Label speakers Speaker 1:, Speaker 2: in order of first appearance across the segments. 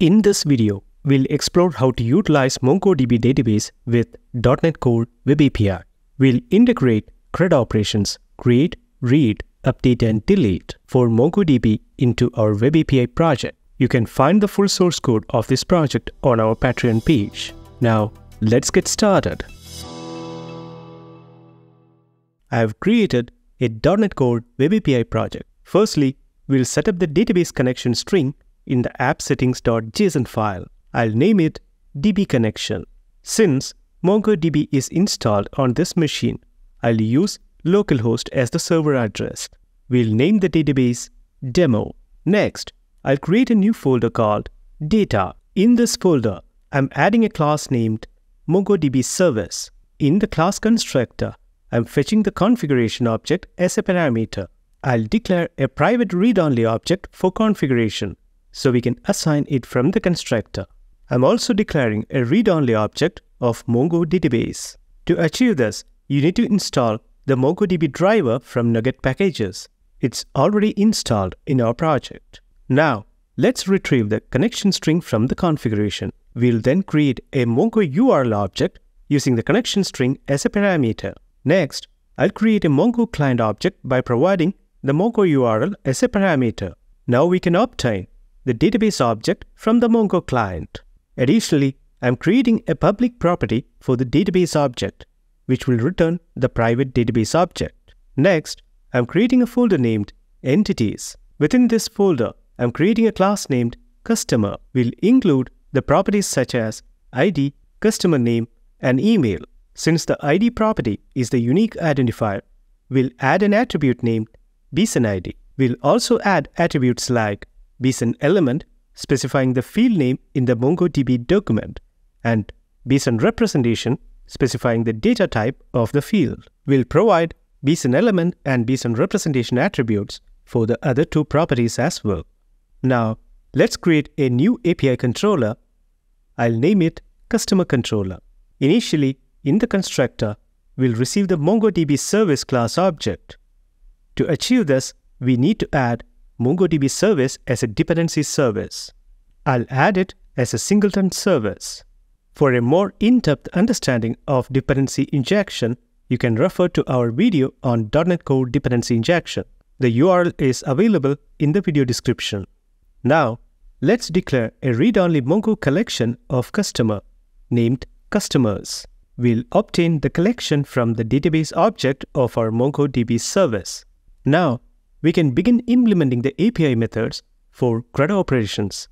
Speaker 1: In this video, we'll explore how to utilize MongoDB database with .NET Core Web API. We'll integrate CRUD operations, create, read, update and delete for MongoDB into our Web API project. You can find the full source code of this project on our Patreon page. Now, let's get started. I have created a .NET Core Web API project. Firstly, we'll set up the database connection string in the app-settings.json file. I'll name it db connection. Since MongoDB is installed on this machine, I'll use localhost as the server address. We'll name the database demo. Next, I'll create a new folder called data. In this folder, I'm adding a class named MongoDB service. In the class constructor, I'm fetching the configuration object as a parameter. I'll declare a private read-only object for configuration, so we can assign it from the constructor. I'm also declaring a read-only object of Mongo database. To achieve this, you need to install the MongoDB driver from NuGet packages. It's already installed in our project. Now, let's retrieve the connection string from the configuration. We'll then create a Mongo URL object using the connection string as a parameter. Next, I'll create a Mongo client object by providing the Mongo URL as a parameter. Now we can obtain the database object from the Mongo client. Additionally, I'm creating a public property for the database object, which will return the private database object. Next, I'm creating a folder named Entities. Within this folder, I'm creating a class named Customer. We'll include the properties such as ID, customer name, and email. Since the ID property is the unique identifier, we'll add an attribute named bson ID. We'll also add attributes like bson element specifying the field name in the MongoDB document and bson representation specifying the data type of the field. We'll provide bson element and bson representation attributes for the other two properties as well. Now, let's create a new API controller. I'll name it Customer Controller. Initially, in the constructor, we'll receive the MongoDB service class object. To achieve this, we need to add MongoDB service as a dependency service. I'll add it as a singleton service. For a more in-depth understanding of dependency injection, you can refer to our video on .NET Core dependency injection. The URL is available in the video description. Now, let's declare a read-only Mongo collection of customer named customers. We'll obtain the collection from the database object of our MongoDB service. Now, we can begin implementing the API methods for CRUD operations.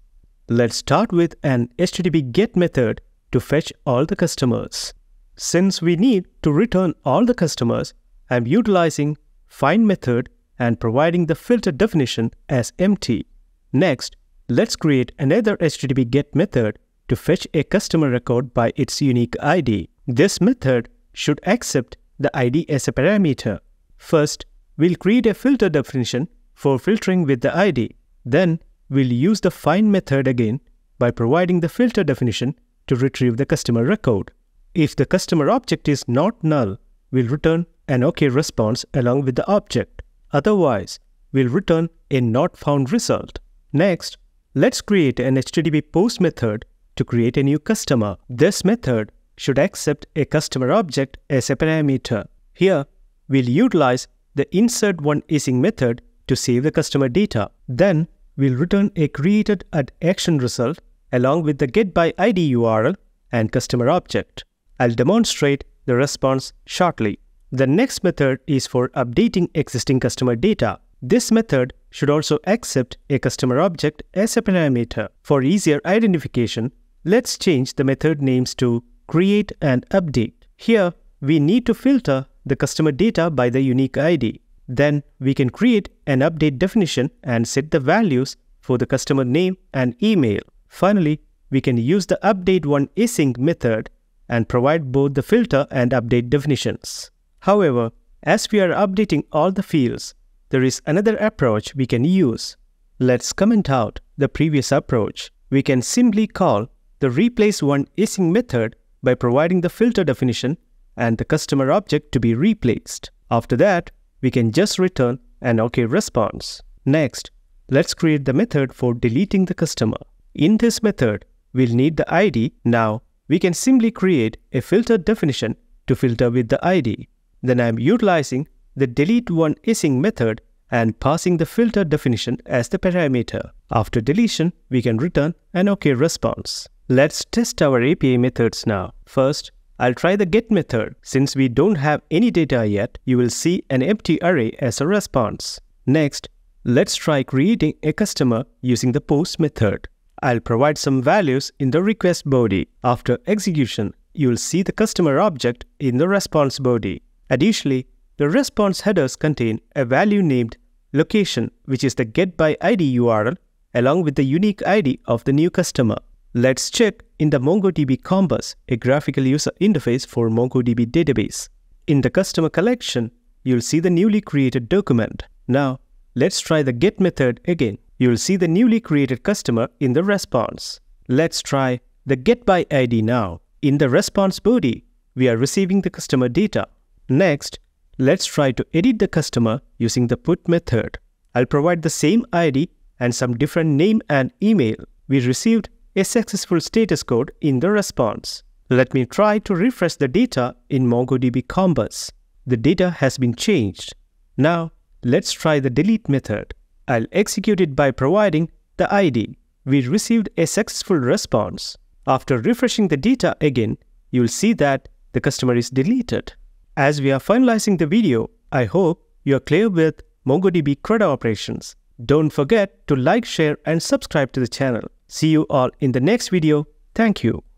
Speaker 1: Let's start with an HTTP GET method to fetch all the customers. Since we need to return all the customers, I'm utilizing find method and providing the filter definition as empty. Next, let's create another HTTP GET method to fetch a customer record by its unique ID. This method should accept the ID as a parameter. First, we'll create a filter definition for filtering with the ID. Then, we'll use the find method again by providing the filter definition to retrieve the customer record. If the customer object is not null, we'll return an OK response along with the object. Otherwise, we'll return a not found result. Next, let's create an HTTP post method to create a new customer. This method should accept a customer object as a parameter. Here, we'll utilize the insert one async method to save the customer data. Then, we'll return a created at action result along with the get by ID URL and customer object. I'll demonstrate the response shortly. The next method is for updating existing customer data. This method should also accept a customer object as a parameter. For easier identification, let's change the method names to create and update. Here, we need to filter the customer data by the unique ID. Then we can create an update definition and set the values for the customer name and email. Finally, we can use the update one async method and provide both the filter and update definitions. However, as we are updating all the fields, there is another approach we can use. Let's comment out the previous approach. We can simply call the replace one async method by providing the filter definition and the customer object to be replaced. After that, we can just return an OK response. Next, let's create the method for deleting the customer. In this method, we'll need the ID. Now, we can simply create a filter definition to filter with the ID. Then I'm utilizing the delete one async method and passing the filter definition as the parameter. After deletion, we can return an OK response. Let's test our API methods now. First, I'll try the get method. Since we don't have any data yet, you will see an empty array as a response. Next, let's try creating a customer using the post method. I'll provide some values in the request body. After execution, you'll see the customer object in the response body. Additionally, the response headers contain a value named location, which is the get by ID URL, along with the unique ID of the new customer. Let's check in the MongoDB Compass, a graphical user interface for MongoDB database. In the customer collection, you'll see the newly created document. Now, let's try the get method again. You'll see the newly created customer in the response. Let's try the get by ID now. In the response body, we are receiving the customer data. Next, let's try to edit the customer using the put method. I'll provide the same ID and some different name and email. We received a successful status code in the response. Let me try to refresh the data in MongoDB Compass. The data has been changed. Now, let's try the delete method. I'll execute it by providing the ID. We received a successful response. After refreshing the data again, you'll see that the customer is deleted. As we are finalizing the video, I hope you are clear with MongoDB CRUD operations. Don't forget to like, share and subscribe to the channel. See you all in the next video. Thank you.